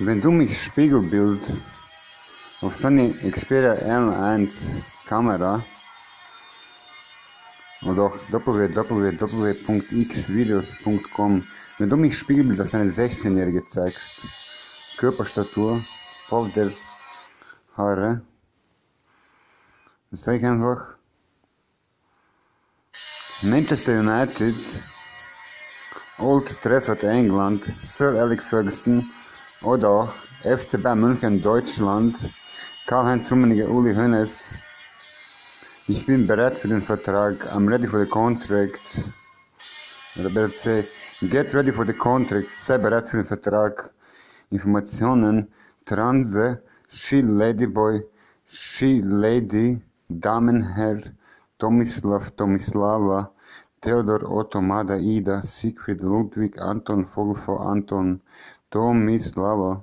Wenn du mich Spiegelbild auf Sony Xperia L1 Kamera oder auch www.xvideos.com, wenn du mich Spiegelbild als eine 16-Jährige zeigst, Körperstatur, Pop der Haare, dann sage ich einfach Manchester United, Old Trafford England, Sir Alex Ferguson oder FC Bayern München Deutschland, Karl-Heinz Rummenigge, Uli Hoeneß. Ich bin bereit für den Vertrag. I'm ready for the contract. Oder besser say, get ready for the contract. Sei bereit für den Vertrag. Informationen, Transe, She Ladyboy, She Lady, Damenherr, Tomislav, Tomislava, Theodor Otto Mada Ida, Siegfried Ludwig Anton Volvo Anton Tomislava